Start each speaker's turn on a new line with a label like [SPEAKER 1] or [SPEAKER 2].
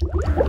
[SPEAKER 1] you